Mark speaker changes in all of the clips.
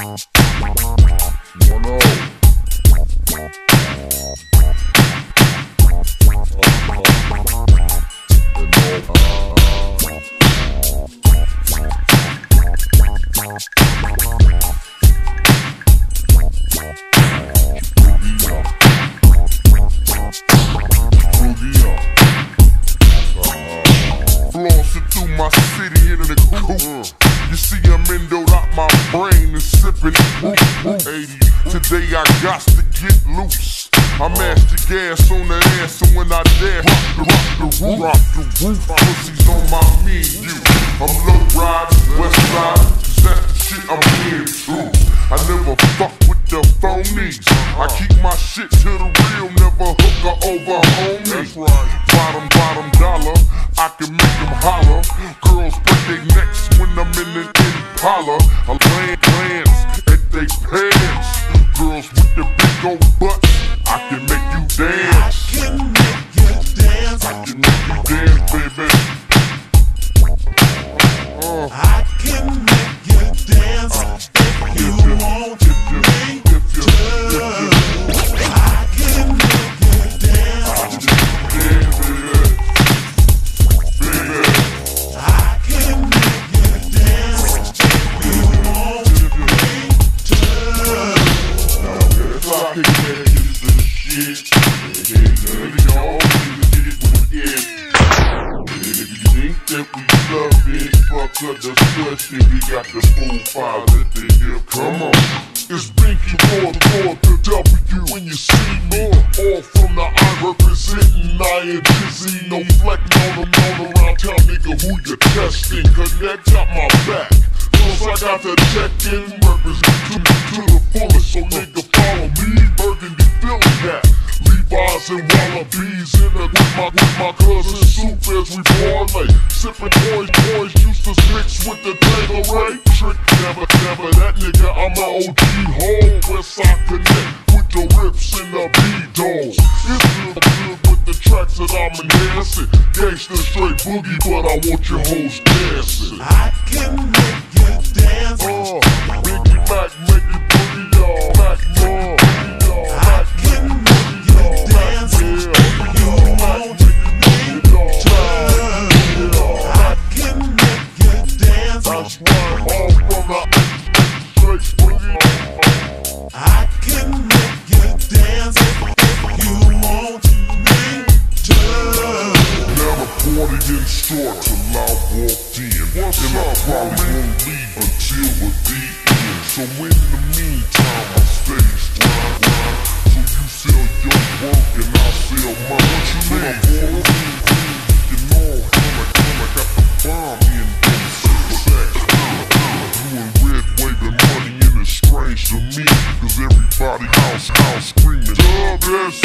Speaker 1: My city in the coupe. You see sipping. Ooh, ooh. 80. Today I got to get loose. I mash the gas on the ass, and when I dash, rock the, rock the roof, rock the roof. Pussies on my menu. I'm look riding, west side, cause that's the shit I'm into. I never fuck with the phonies. I keep my shit to the real, never hook over homie. Bottom, bottom dollar, I can make them holler. Pants. Girls with the big old butts, I can that we love it, fuck a discussion. We got the full files at the hip. Come on. It's Binky Lord, Lord, the W when you see me. All from the I representing I and Dizzy. No flecking on them, on around town, nigga, who you testing? Connect got my back. Cause I got the check in, represent to, to the fullest. So nigga, follow me, Burgundy, Philly hat. Levi's and Wallabies in it with my, with my cousin Soup as we parlay. Sipping boys, boys, used to mix with the Taylor Ray. Trick, never, never that nigga, I'm a OG home. Side connect with the rips and the B-dolls. It's good, good with the tracks that I'm enhancing. Gangsta straight boogie, but I want your hoes dancing.
Speaker 2: I can make you dance.
Speaker 1: Uh, Biggie Mac,
Speaker 2: I can make you dance if you want me to.
Speaker 1: Never party in short till I walked in. and I probably won't leave until the end. So in the meantime, everybody house, house screaming. WSC.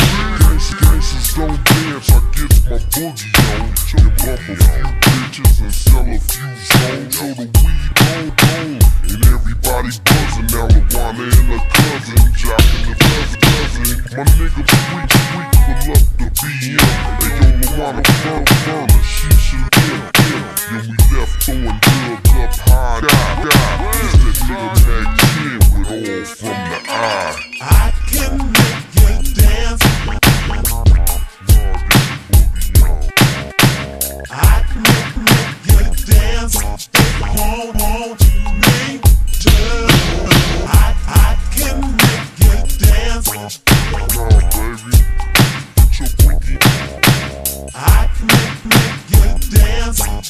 Speaker 1: Gangsters, don't dance, I get my boogie on. And bump a few bitches and sell a few songs. So the weed don't. And everybody buzzing now. Lawana and her cousin, jocking the dozen dozen. My nigga sweet sweet pull up the BM. Hey yo, Lawana burn burner,
Speaker 2: make, make you dance